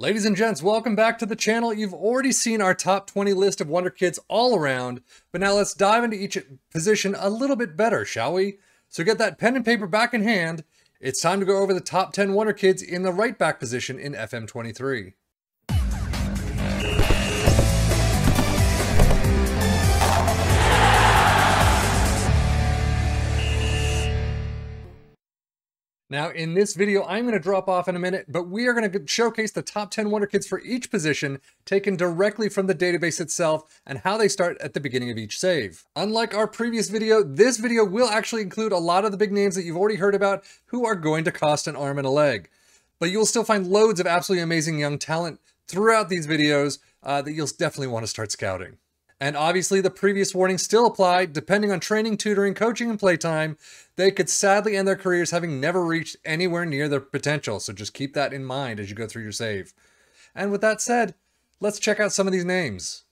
Ladies and gents, welcome back to the channel. You've already seen our top 20 list of Wonder Kids all around, but now let's dive into each position a little bit better, shall we? So get that pen and paper back in hand. It's time to go over the top 10 Wonder Kids in the right back position in FM23. Now, in this video, I'm going to drop off in a minute, but we are going to showcase the top 10 Wonder Kids for each position, taken directly from the database itself, and how they start at the beginning of each save. Unlike our previous video, this video will actually include a lot of the big names that you've already heard about who are going to cost an arm and a leg. But you'll still find loads of absolutely amazing young talent throughout these videos uh, that you'll definitely want to start scouting. And obviously the previous warnings still apply. Depending on training, tutoring, coaching, and playtime, they could sadly end their careers having never reached anywhere near their potential. So just keep that in mind as you go through your save. And with that said, let's check out some of these names.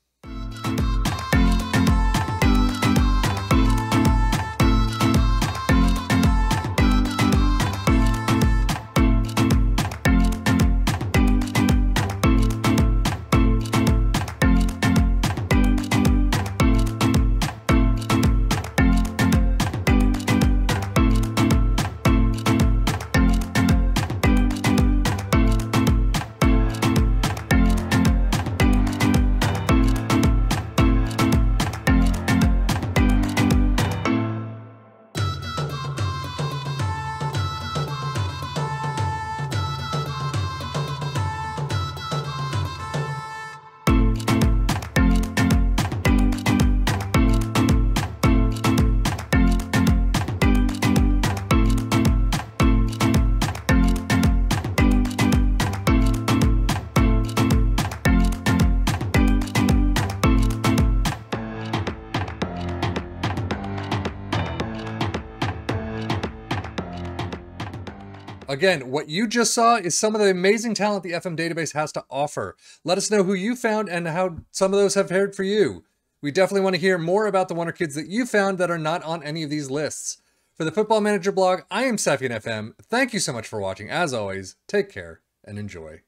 Again, what you just saw is some of the amazing talent the FM database has to offer. Let us know who you found and how some of those have fared for you. We definitely want to hear more about the Wonder Kids that you found that are not on any of these lists. For the Football Manager blog, I am Sefian FM. Thank you so much for watching. As always, take care and enjoy.